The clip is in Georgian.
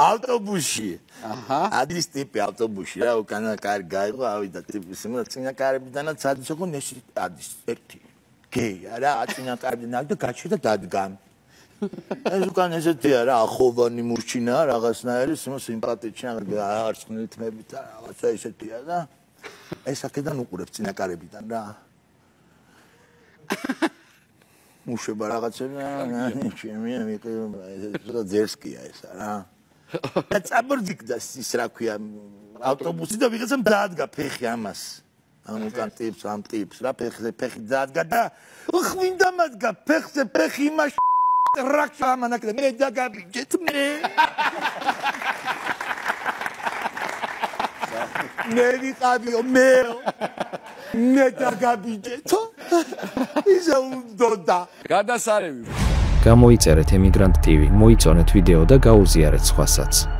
ავტობუსში. აჰა. ადის ტიპი ავტობუსში რა, უკანა კარი გაიღო, ავიდა ტიპი, სიმო წინა კარებიდანაც ადის ხო ნესი ადის ერთი. გეი, არა, აწინა კარიდან და გაჩერდა დადგან. ეს უკან ესეთია რა, ახოვანი მურჩინა რაღაცნაირი, სიმო სიმპათიჩი, აღარ ხნილი თმებით და რაღაცა ესეთია და ეს აქედან უყურებს წინა კარებიდან რა. მუშება რაღაცა ჩემი ამიყი ეს ძერსკია ეს რა და წაბორძიკდა ის რა ქვია ავტობუსი და ვიღაცამ დაადგა ფეხი ამას. ანუ კან ტიპს ამ ტიპს რა ფეხზე ფეხი დაადგა და ხვინდა მაგა ფეხზე ფეხი იმას რაკშა მანაკდა მე დაგაბიჯეთ მე. მე ვიყავიო მე. მე დაგაბიჯეთო ისა უნდოდა გადასარევი გამოიწერეთ emigrant tv მოიწონეთ ვიდეო და გაუზიარეთ სხვასაც